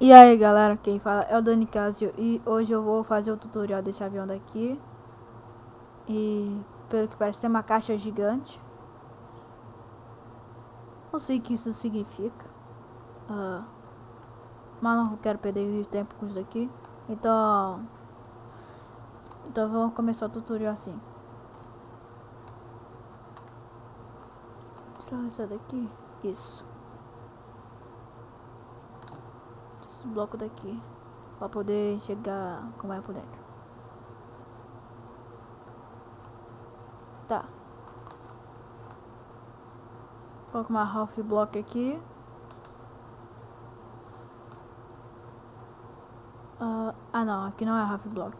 E aí galera, quem fala é o Dani Casio e hoje eu vou fazer o tutorial desse avião daqui. E pelo que parece tem uma caixa gigante. Não sei o que isso significa. Uh, Mas não quero perder tempo com isso daqui. Então Então vamos começar o tutorial assim. Tirar isso daqui. Isso bloco daqui para poder enxergar como é por dentro. Tá. Coloca uma half block aqui. Uh, ah não, aqui não é half block.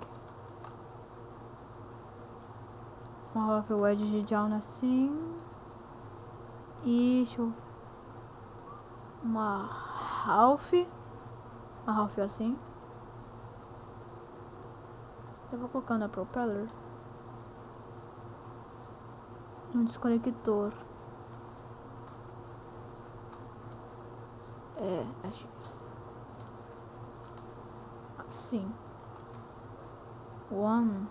Uma half wedge de down assim. E deixa eu... Uma half a Ralph assim. Eu vou colocando a propeller no desconector. É, acho. Assim. One.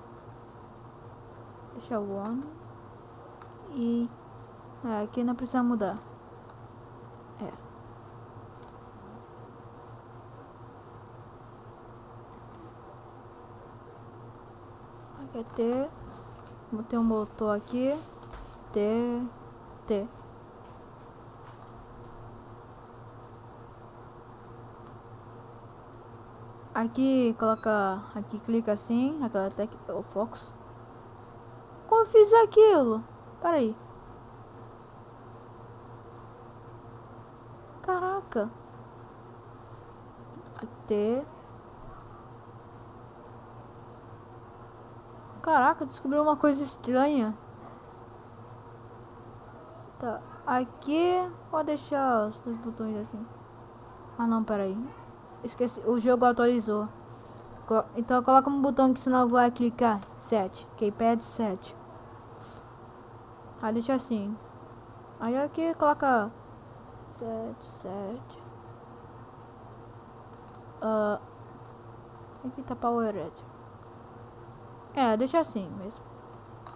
Deixa one. E. É, aqui não precisa mudar. É. Aqui é T. Botei um motor aqui. T. T. Aqui coloca. Aqui clica assim. Aquela tec. O Fox. Como eu fiz aquilo? Para aí. Caraca. T. Caraca, descobriu uma coisa estranha. Tá, aqui pode deixar os dois botões assim. Ah não, peraí. Esqueci, o jogo atualizou. Então coloca um botão que senão vai clicar. 7. Keypad 7. Aí deixa assim. Aí aqui coloca 7, 7. Uh, aqui tá Power Red. É, deixa assim mesmo.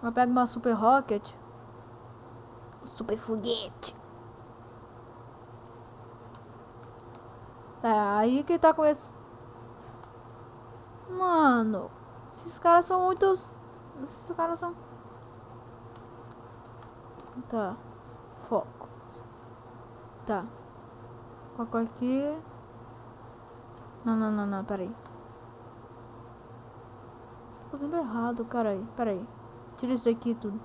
Eu pego uma Super Rocket. Super foguete. É, aí que tá com esse... Mano, esses caras são muitos... Esses caras são... Tá. Foco. Tá. Coloco aqui. Não, não, não, não, peraí fazendo errado, carai. Pera aí. Tira isso daqui tudo.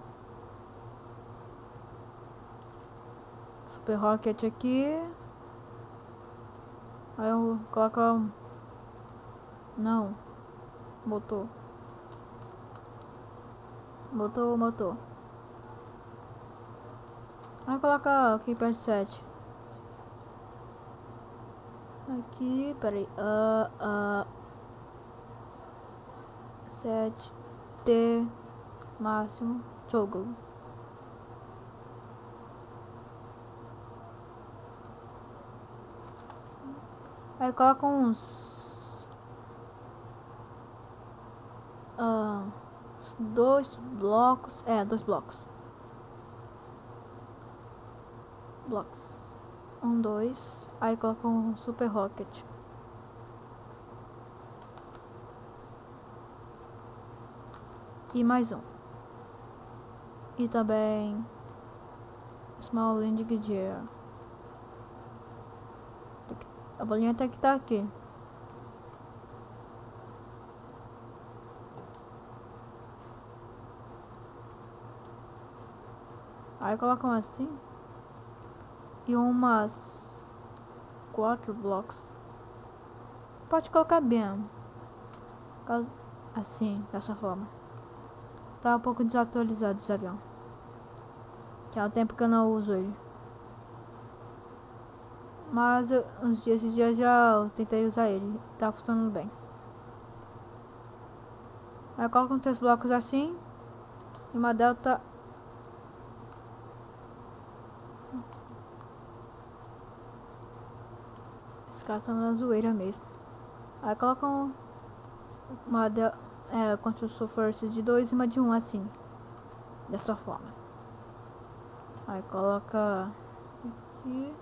Super Rocket aqui. Aí eu coloco... Não. Motor. Motor, motor. Aí coloca aqui perto 7. Aqui, peraí. Uh, uh, 7 T máximo jogo. Aí coloca uns uh, dois blocos, é, dois blocos. Blocos. Um, dois. Aí coloca um super rocket. E mais um. E também Small Landing Gear. A bolinha tem que estar tá aqui. Aí colocam assim. E umas quatro blocos. Pode colocar bem. Assim, dessa forma. Tá um pouco desatualizado esse avião. Que há um tempo que eu não uso ele. Mas uns dias, esses dias já eu tentei usar ele. Tá funcionando bem. Aí coloco uns três blocos assim. E uma delta. caras são na zoeira mesmo. Aí coloca um, uma de, é, construção forças de dois e uma de um assim. Dessa forma. Aí coloca aqui.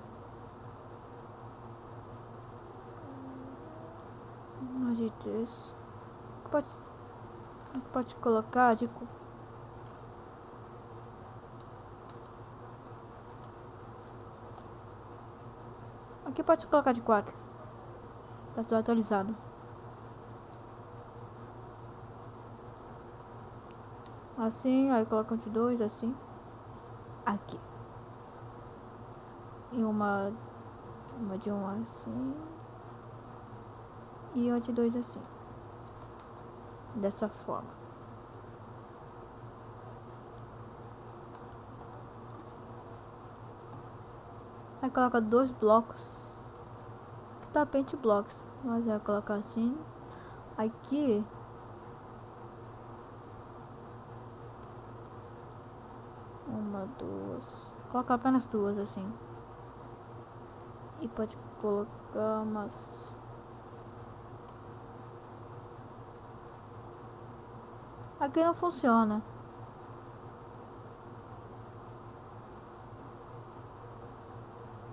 Uma de três. Pode, pode colocar de Aqui pode colocar de 4. Tá atualizado. Assim, aí coloca de 2, assim. Aqui. E uma, uma de 1 um assim. E uma de 2 assim. Dessa forma. Aí coloca dois blocos tapete blocks. Nós vamos colocar assim. Aqui. Uma, duas. Colocar apenas duas assim. E pode colocar umas. Aqui não funciona.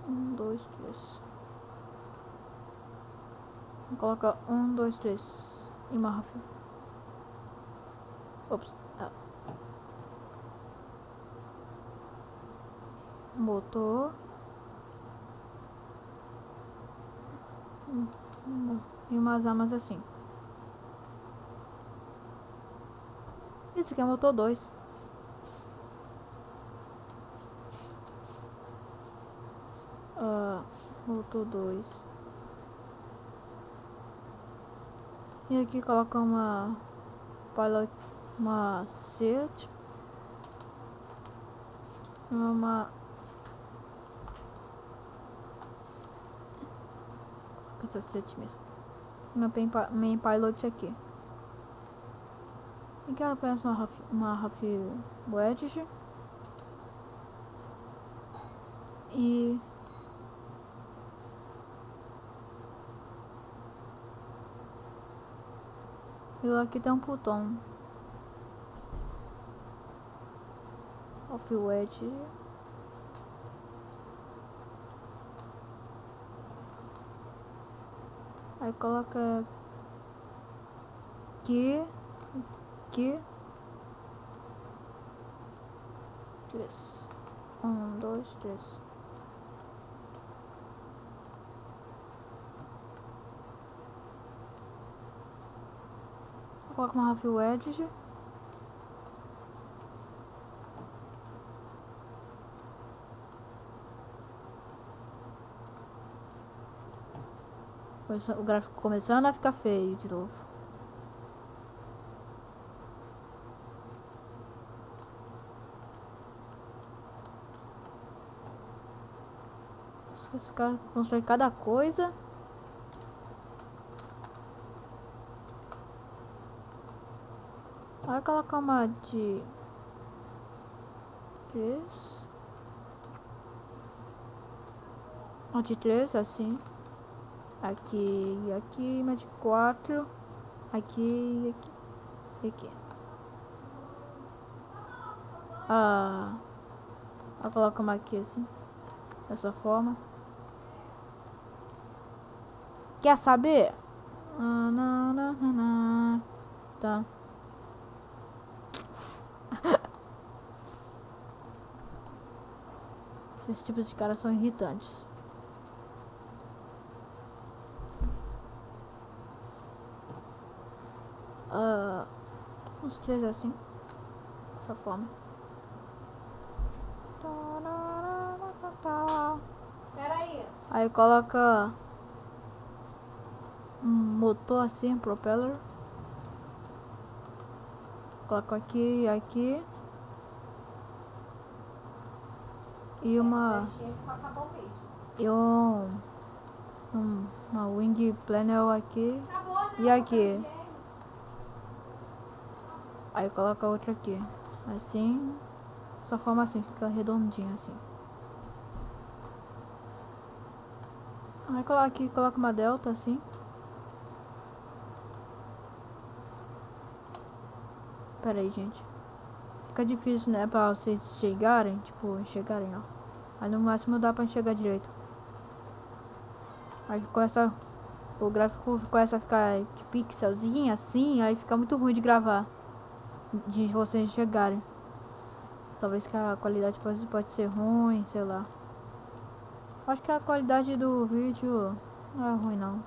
Um, dois, três. Coloca um, dois, três. E Rafa. Ops. Ah. Motor. E umas armas assim. Isso aqui é motor 2. Uh, motor 2. E aqui coloca uma pilot, uma set, uma mesmo, uma main pilot aqui. Aqui ela parece uma uma Raf Wedge e E aqui tem um botão. Off Aí coloca aqui, aqui, três, um, dois, três. Coloca uma Ravel Edge. O gráfico começando a ficar feio de novo. Os caras constroem cada coisa. Vai colocar uma de três. De três, assim. Aqui e aqui, uma de quatro. Aqui e aqui. Aqui. Ah. Vou colocar uma aqui assim. Dessa forma. Quer saber? Ah, não, não, não, não. Tá. Esses tipos de caras são irritantes. Três assim. Dessa forma. Peraí. Aí coloca um motor assim, propeller. Coloca aqui e aqui. E uma. E um. um uma wing planner aqui. E aqui. Aí coloca outra aqui. Assim. Só forma assim, fica redondinho assim. Aí coloca aqui, coloca uma delta assim. Pera aí, gente. Fica difícil, né, pra vocês chegarem, tipo, chegarem, ó. Aí no máximo dá pra enxergar direito. Aí começa, o gráfico começa a ficar de pixelzinho assim, aí fica muito ruim de gravar. De vocês chegarem. Talvez que a qualidade pode, pode ser ruim, sei lá. Acho que a qualidade do vídeo não é ruim não.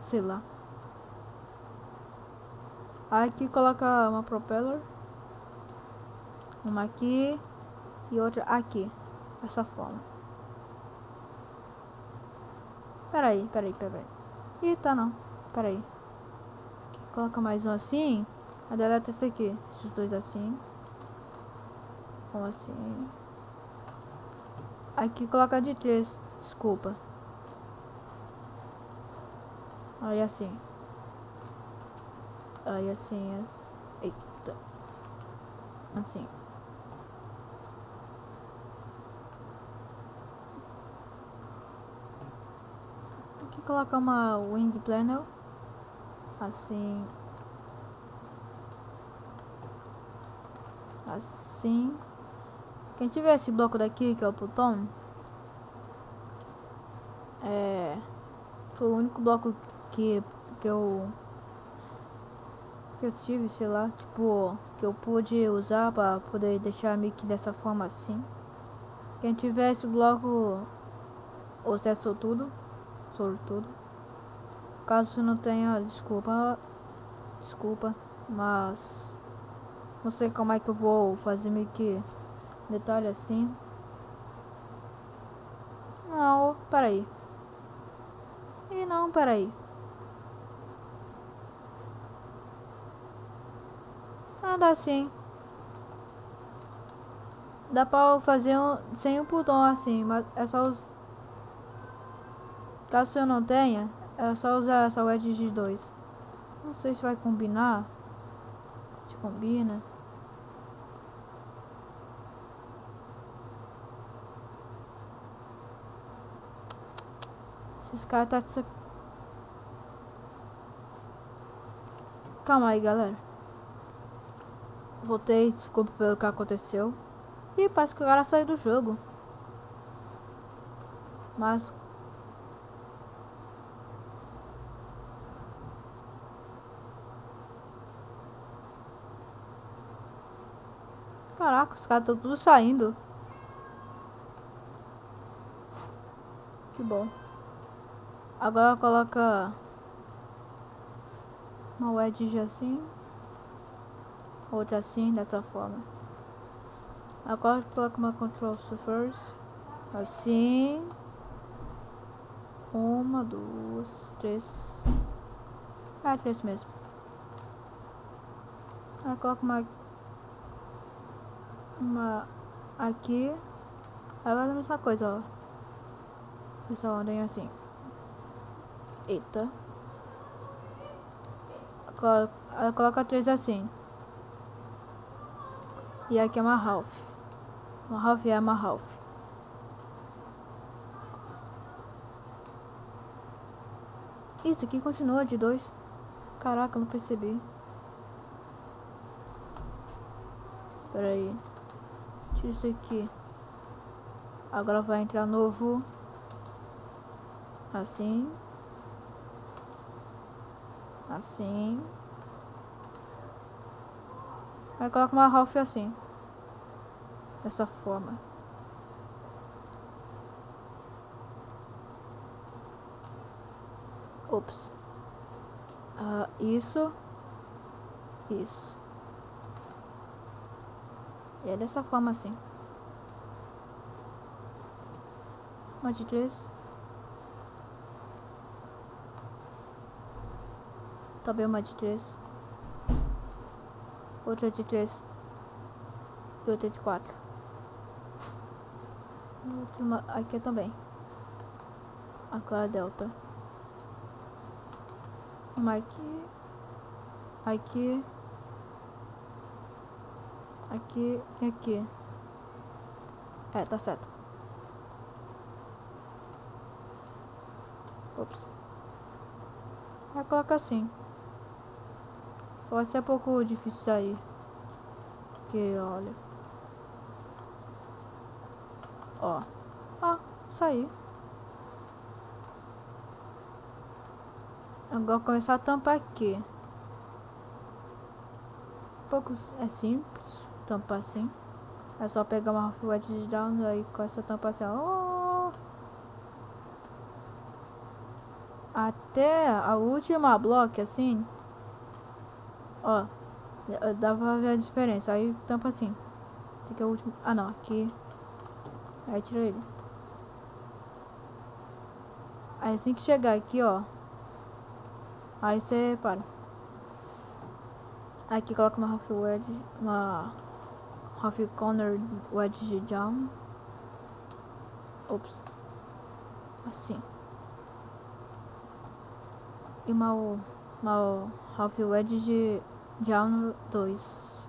Sei lá. Aqui coloca uma propeller. Uma aqui e outra aqui. Dessa forma. Peraí, peraí, peraí. Ih, tá não. Peraí. Coloca mais um assim. A deleta esse aqui. Esses dois assim. Um assim. Aqui coloca de três. Desculpa. Aí assim. Aí assim, assim. Eita. Assim. Aqui colocar uma wing planner. Assim. Assim. Quem tiver esse bloco daqui, que é o Pluton. É. Foi o único bloco que, que eu que eu tive, sei lá, tipo, que eu pude usar para poder deixar a mic dessa forma assim. Quem tiver esse bloco, acesso tudo, sobre tudo. Caso não tenha, desculpa, desculpa, mas não sei como é que eu vou fazer mic detalhe assim. Não, peraí. E não, peraí. Ah, dá sim. Dá pra fazer um, sem um botão assim, mas é só usar. Caso eu não tenha, é só usar essa wedge de 2. Não sei se vai combinar. Se combina. Esses caras tá... Calma aí, galera. Voltei, desculpa pelo que aconteceu. E parece que o cara saiu do jogo. Mas... Caraca, os caras estão tudo saindo. Que bom. Agora coloca uma wedge assim outra assim, dessa forma. Agora coloco uma control surface, assim, uma, duas, três, ah, três mesmo. Agora coloco uma, uma aqui, vai a mesma coisa, ó. Pessoal, andem assim. Eita. Agora, coloca três assim. E aqui é uma Ralph. Uma Ralph é uma Ralph. Isso aqui continua de dois. Caraca, não percebi. Pera aí. Tira isso aqui. Agora vai entrar novo. Assim. Assim. Aí coloca uma Ralph assim. Dessa forma. Ops. Uh, isso. Isso. E é dessa forma assim. Uma de três. Também uma de três outra de 3 e outra de 4. Uma aqui também. Agora delta. Uma aqui. Aqui. Aqui e aqui. É, tá certo. Ops. Vai colocar assim. Vai ser um pouco difícil sair. Porque, olha. Ó. Ah, saiu. Agora começar a tampar aqui. Um pouco é simples tampar assim. É só pegar uma alfabete de down aí com essa tampa assim, ó. Até a última bloco assim. Ó. Dá pra ver a diferença. Aí tampa assim. Aqui é o último. Ah não, aqui. Aí tira ele. Aí assim que chegar aqui, ó. Aí você para. Aqui coloca uma half wedge, uma half corner wedge down. Ops. Assim. E uma, uma half wedge de down 2.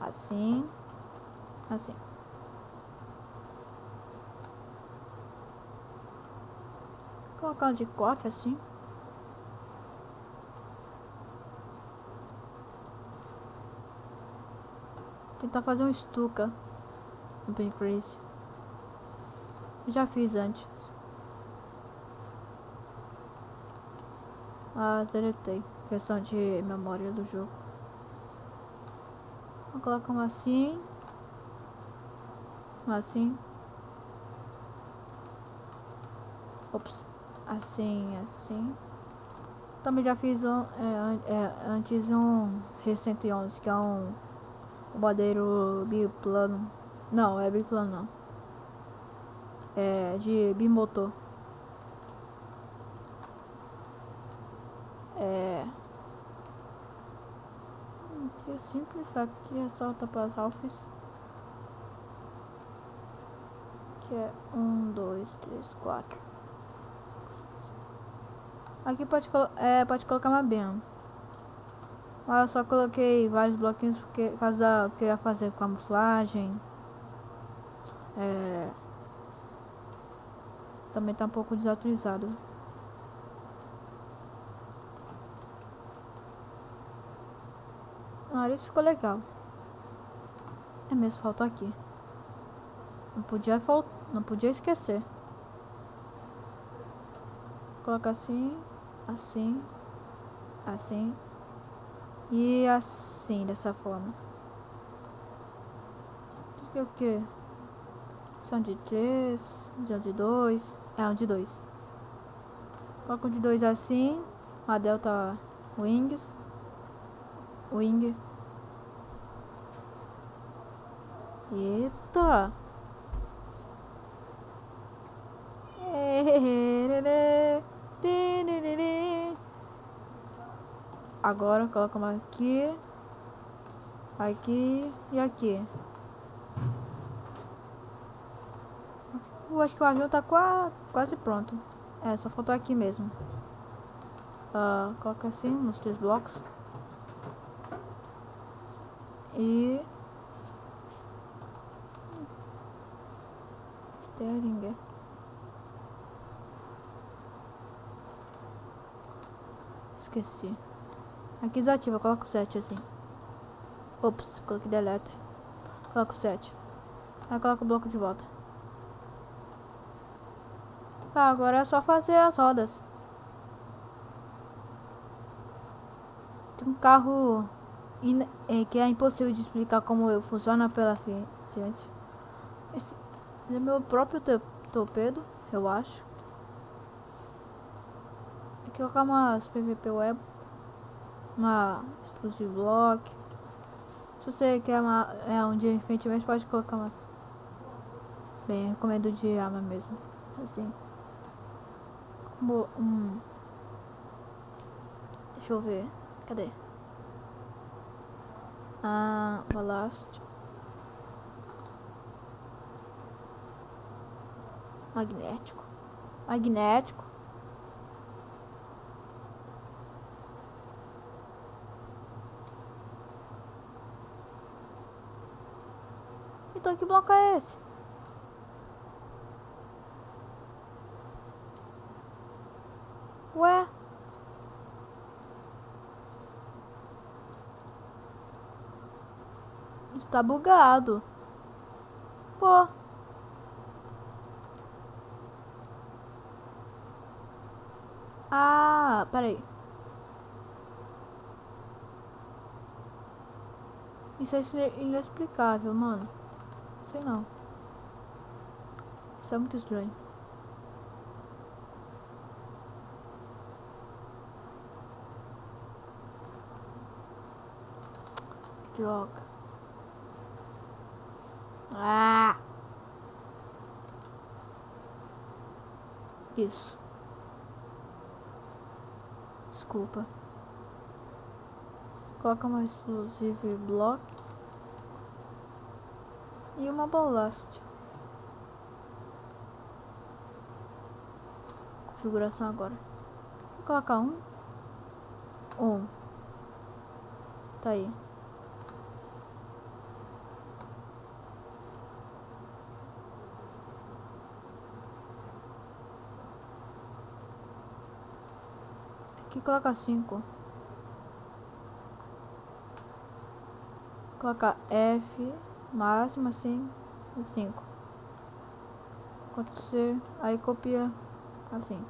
Assim. Assim. Colocar de corte assim. Tentar fazer um stuca no Pancrase. Já fiz antes. Ah, deletei. Questão de memória do jogo. Vou colocar uma assim. Uma assim. Ops. Assim, assim. Também já fiz um, é, é, antes um recente 11, que é um o madeiro biplano. Não, é biplano não. É de bimotor. É. Aqui é simples, aqui só tapar as alfas. Que é um, dois, três, quatro. Aqui pode, é, pode colocar uma bem. Mas eu só coloquei vários bloquinhos porque, por causa da que eu ia fazer camuflagem. É, também tá um pouco desatualizado. Ah, isso ficou legal. É mesmo, faltou aqui. Não podia faltar, não podia esquecer. Coloca assim, assim, assim. E assim, dessa forma. É o que? São de três, são de dois. É um de dois. Coloca um de dois assim. A delta wings. Wing. Eita! Agora coloca uma aqui, aqui e aqui. Acho que o avião tá quase pronto. É, só faltou aqui mesmo. Uh, coloca assim nos três blocos. E... Esqueci. Aqui desativa, coloca o 7 assim. Ops, coloquei delete. Coloca o 7. Aí coloca o bloco de volta. Tá, agora é só fazer as rodas. Tem um carro é, que é impossível de explicar como funciona pela frente. Esse é meu próprio torpedo, eu acho. Colocar umas PVP web uma explosive block. Se você quer uma, é, um de enfeitamento, pode colocar umas. Bem, recomendo de arma mesmo. Assim. Como um. Deixa eu ver. Cadê? Ah, ballast. Magnético. Magnético. Então que bloco é esse? Ué? Está bugado. Pô. Ah, peraí. Isso é inexplicável, mano. Sei não. Isso é muito estranho. Droga. Ah! Isso. Desculpa. Coloca uma explosive block. E uma ballast. Configuração agora. Vou colocar um. Um. Tá aí. Aqui coloca 5. Coloca F, máximo assim, 5. Ctrl C, aí copia assim.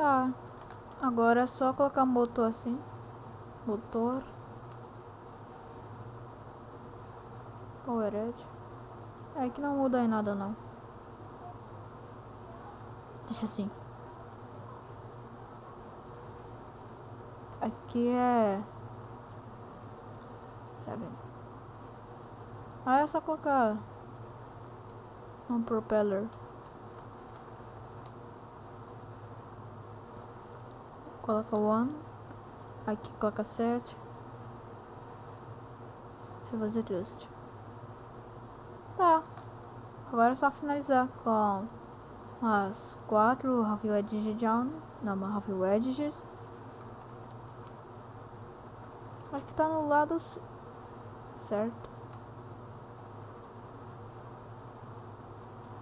Tá. Agora é só colocar motor assim. Motor. Power Edge. É que não muda aí nada não. Deixa assim. Aqui é... Seven. Ah, é só colocar um propeller. Coloca one, aqui coloca set, deixa eu fazer just. Tá, agora é só finalizar com as quatro half wedges down, não, half wedges. Acho que tá no lado certo.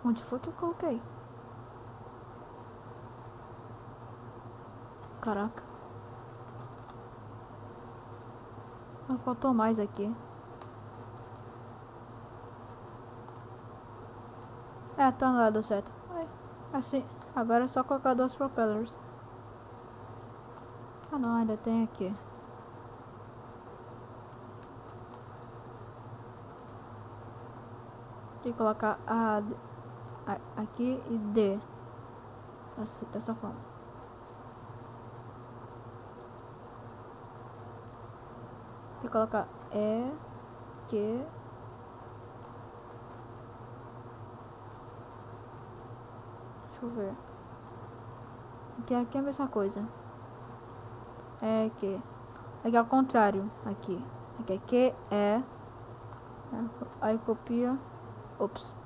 Onde foi que eu coloquei? Caraca. Mas faltou mais aqui. É, tá no lado certo. Assim, agora é só colocar dois propellers. Ah não, ainda tem aqui. Tem que colocar A, a aqui e D. Assim, dessa forma. E colocar E, Q, deixa eu ver, aqui, aqui é a mesma coisa, é que, aqui é ao contrário, aqui, aqui é Q, E, aí copia, ops,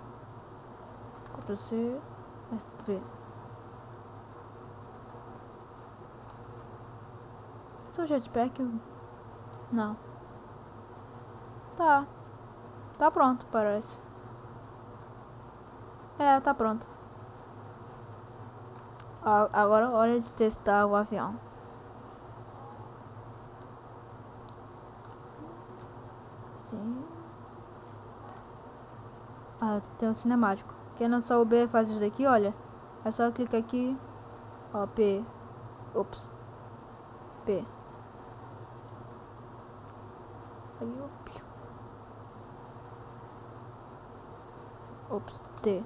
Ctrl C, V. Seu jetpack, não. Tá. Tá pronto, parece. É, tá pronto. Agora hora de testar o avião. Sim. Ah, tem um cinemático. Quem não souber fazer isso daqui, olha. É só clicar aqui. Ó, P. Ops. P. Aí eu... Ops, T.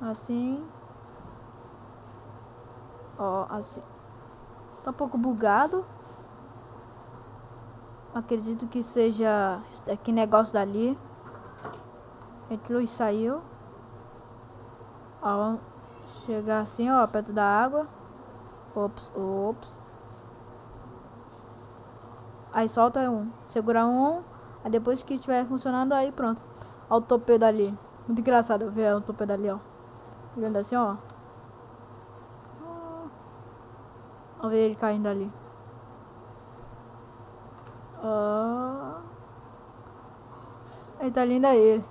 Assim. Ó, assim. Tá um pouco bugado. Acredito que seja aqui negócio dali. Entrou e saiu. Ó, chegar assim, ó, perto da água. Ops, ops. Aí solta um. Segura um. Aí depois que estiver funcionando, aí pronto. Olha o topedo ali. Muito engraçado ver o topedo ali, ó. Vendo assim, ó. Ver ele caindo ali. Oh. Ele tá lindo a ele.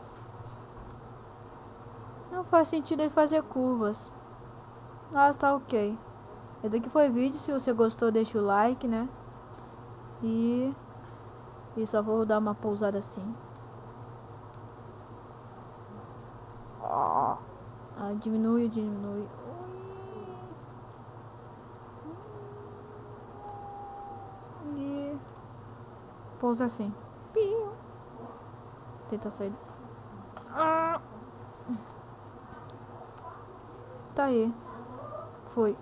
Não faz sentido ele fazer curvas. Mas tá ok. Esse aqui foi o vídeo. Se você gostou, deixa o like, né? E... E só vou dar uma pousada assim. Diminui, diminui. E... Pousa assim. Tenta sair. Ah. Tá aí. Foi.